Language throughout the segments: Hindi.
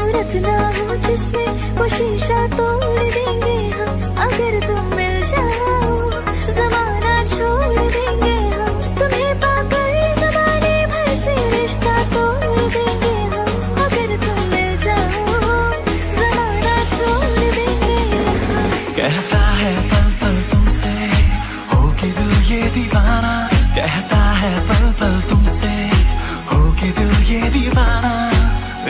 इतना हो जिसमें वो शीशा तोड़ देंगे हम। अगर तुम मिल जाओ, जमाना छोड़ देंगे हम। तुम्हें पाकर जमाने भर से रिश्ता तोड़ देंगे हम। अगर तुम मिल जाओ, जमाना छोड़ देंगे हम। कहता है पल पल तुमसे होगी दिल ये दीवाना। कहता है पल पल तुमसे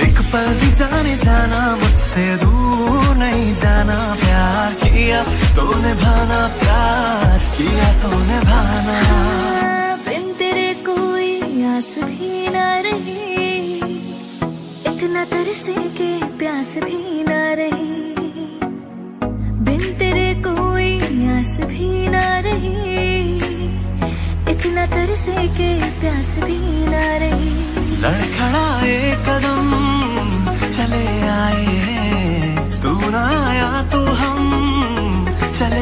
एक पल भी जाने जाना मुझसे दूर नहीं जाना। प्यार किया तो निभाना प्यार किया तो निभाना बिन तेरे कोई आस भी ना रही। इतना तरसे के प्यास भी ना रही। बिन तेरे कोई आस भी ना रही। इतना तरसे के प्यास भी ना रही। लड़का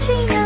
tinha